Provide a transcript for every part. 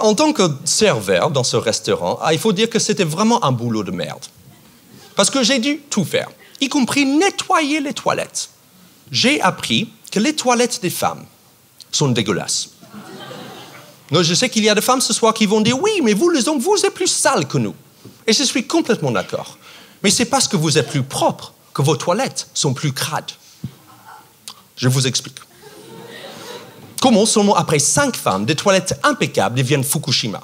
en tant que serveur dans ce restaurant, ah, il faut dire que c'était vraiment un boulot de merde. Parce que j'ai dû tout faire, y compris nettoyer les toilettes. J'ai appris que les toilettes des femmes sont dégueulasses. Je sais qu'il y a des femmes ce soir qui vont dire oui, mais vous les hommes, vous êtes plus sales que nous. Et je suis complètement d'accord. Mais c'est parce que vous êtes plus propre que vos toilettes sont plus crades. Je vous explique. Comment seulement après cinq femmes, des toilettes impeccables deviennent Fukushima?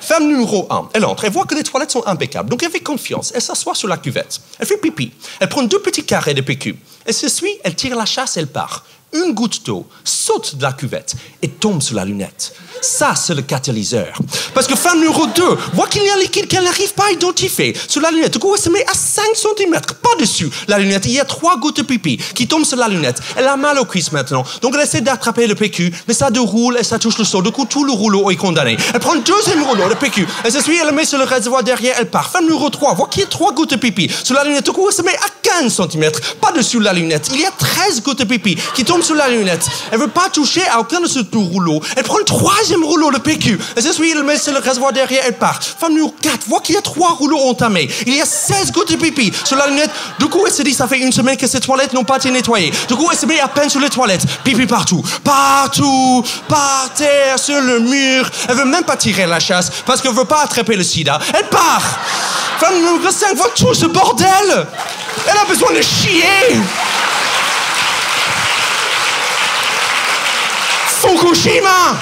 Femme numéro un, elle entre, elle voit que les toilettes sont impeccables, donc elle fait confiance, elle s'assoit sur la cuvette, elle fait pipi, elle prend deux petits carrés de PQ, elle se suit, elle tire la chasse, elle part. Une goutte d'eau saute de la cuvette et tombe sur la lunette. Ça, c'est le catalyseur. Parce que femme numéro 2 voit qu'il y a un liquide qu'elle n'arrive pas à identifier sur la lunette. Du coup, elle se met à 5 cm, pas dessus la lunette. Il y a trois gouttes de pipi qui tombent sur la lunette. Elle a mal aux cuisses maintenant. Donc, elle essaie d'attraper le PQ, mais ça déroule et ça touche le sol. Du coup, tout le rouleau est condamné. Elle prend le deuxième rouleau de PQ. Elle se suit, elle le met sur le réservoir derrière, elle part. Femme numéro 3 voit qu'il y a trois gouttes de pipi sur la lunette. Du coup, elle se met à 15 cm, pas dessus la lunette. Il y a 13 gouttes de pipi qui tombent sur la lunette. Elle veut pas toucher à aucun de ces deux rouleaux. Elle prend le troisième rouleau de PQ. Elle s'essuie, elle met sur le réservoir derrière, elle part. Femme numéro 4 voit qu'il y a trois rouleaux entamés. Il y a 16 gouttes de pipi sur la lunette. Du coup, elle se dit, ça fait une semaine que ces toilettes n'ont pas été nettoyées. Du coup, elle se met à peine sur les toilettes. Pipi partout. Partout. Par terre, sur le mur. Elle veut même pas tirer la chasse parce qu'elle veut pas attraper le sida. Elle part. Femme numéro 5 voit tout ce bordel. Elle a besoin de chier. Fukushima